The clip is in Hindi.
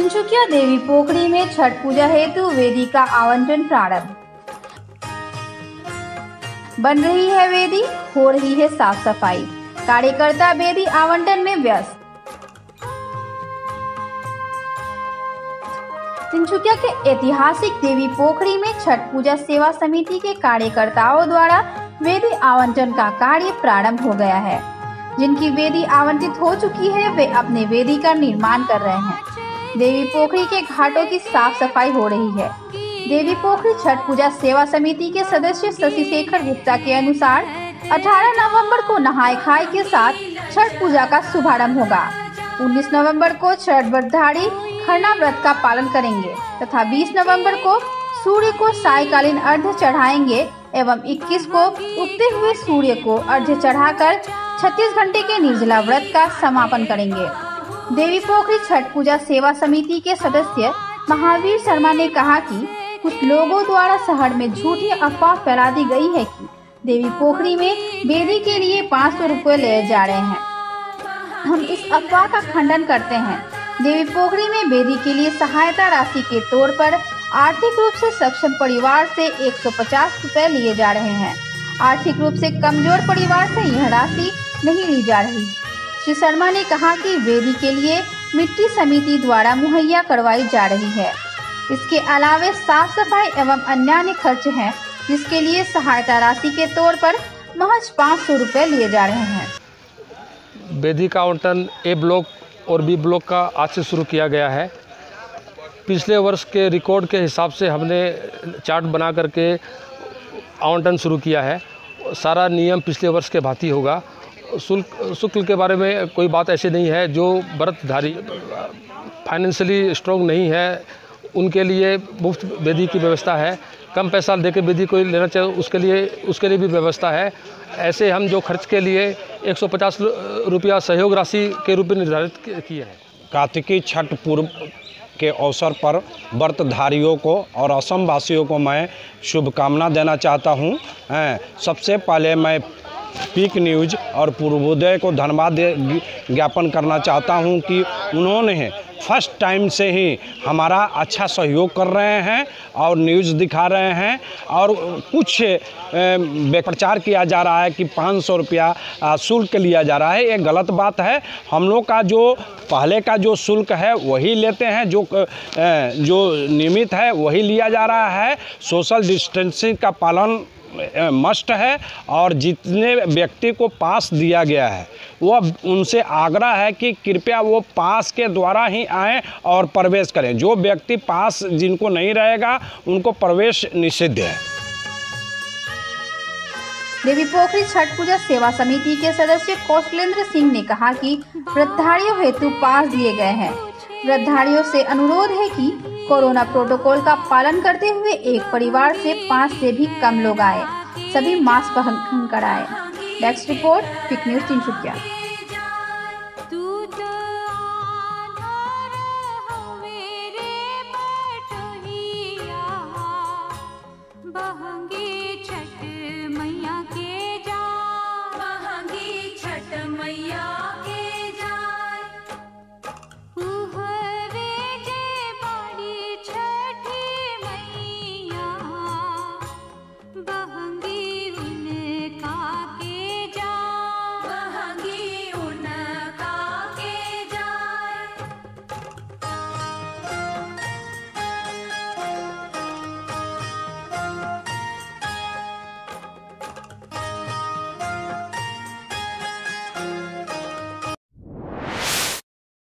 तिनसुकिया देवी पोखरी में छठ पूजा हेतु वेदी का आवंटन प्रारंभ। बन रही है वेदी, हो रही है साफ़ सफ़ाई। कार्यकर्ता वेदी आवंटन में व्यस्त। तिनसुकिया के ऐतिहासिक देवी पोखरी में छठ पूजा सेवा समिति के कार्यकर्ताओं द्वारा वेदी आवंटन का कार्य प्रारंभ हो गया है। जिनकी वेदी आवंटित हो चुकी है, वे अपने वेदी का निर्माण कर रहे हैं। देवी पोखरी के घाटों की साफ़ सफ़ाई हो रही है। देवी पोखरी छठ पूजा सेवा समिति के सदस्य शशि शेखर गुप्ता के अनुसार 18 नवंबर को नहाय खाए के साथ छठ पूजा का शुभारंभ होगा। 19 नवंबर को छठ व्रतधारी खरना व्रत का पालन करेंगे तथा 20 नवंबर को सूर्य को सायकालीन अर्घ्य चढ़ाएँगे एवं 21 को उगते हुए सूर्य को अर्घ्य चढ़ाकर 36 घंटे के निर्जला व्रत का समापन करेंगे। देवी पोखरी छठ पूजा सेवा समिति के सदस्य महावीर शर्मा ने कहा कि कुछ लोगों द्वारा शहर में झूठी अफवाह फैला दी गई है कि देवी पोखरी में बेदी के लिए पाँच सौ रूपए ले जा रहे हैं। हम इस अफवाह का खंडन करते हैं। देवी पोखरी में बेदी के लिए सहायता राशि के तौर पर आर्थिक रूप से सक्षम परिवार से 150 रुपए लिए जा रहे हैं। आर्थिक रूप से कमज़ोर परिवार से यह राशि नहीं ली जा रही। श्री शर्मा ने कहा कि वेदी के लिए मिट्टी समिति द्वारा मुहैया करवाई जा रही है। इसके अलावे साफ़ सफ़ाई एवं अन्य खर्च हैं, जिसके लिए सहायता राशि के तौर पर महज पाँच सौ रुपये लिए जा रहे हैं। बेदी का आवंटन ए ब्लॉक और बी ब्लॉक का आज से शुरू किया गया है। पिछले वर्ष के रिकॉर्ड के हिसाब से हमने चार्ट बना करके आवंटन शुरू किया है। सारा नियम पिछले वर्ष के भांति होगा। शुल्क शुल्क के बारे में कोई बात ऐसी नहीं है, जो व्रतधारी फाइनेंशियली स्ट्रॉन्ग नहीं है, उनके लिए मुफ़्त वेदी की व्यवस्था है। कम पैसा दे के विधि कोई लेना चाहे, उसके लिए उसके लिए भी व्यवस्था है। ऐसे हम जो खर्च के लिए 150 रुपया सहयोग राशि के रूप में निर्धारित किए हैं। कार्तिकी छठ पूर्व के अवसर पर व्रतधारियों को और असम वासियों को मैं शुभकामना देना चाहता हूँ, सबसे पहले मैं पीक न्यूज़ और पूर्वोदय को धन्यवाद ज्ञापन करना चाहता हूँ कि उन्होंने फ़र्स्ट टाइम से ही हमारा अच्छा सहयोग कर रहे हैं और न्यूज़ दिखा रहे हैं और कुछ प्रचार किया जा रहा है कि पाँच सौ रुपया शुल्क लिया जा रहा है। ये गलत बात है। हम लोग का जो, पहले का जो शुल्क है वही लेते हैं, जो जो नियमित है वही लिया जा रहा है। सोशल डिस्टेंसिंग का पालन मस्ट है और जितने व्यक्ति को पास दिया गया है वह उनसे आग्रह है कि कृपया वो पास के द्वारा ही आएँ और प्रवेश करें। जो व्यक्ति पास जिनको नहीं रहेगा, उनको प्रवेश निषिद्ध है। देवी पोखरी छठ पूजा सेवा समिति के सदस्य कौशलेंद्र सिंह ने कहा कि वृद्धारियों हेतु पास दिए गए हैं। वृद्धारियों से अनुरोध है कि कोरोना प्रोटोकॉल का पालन करते हुए एक परिवार से पाँच से भी कम लोग आए। सभी मास्क पहन कर आए। Next report pick news Tinsukia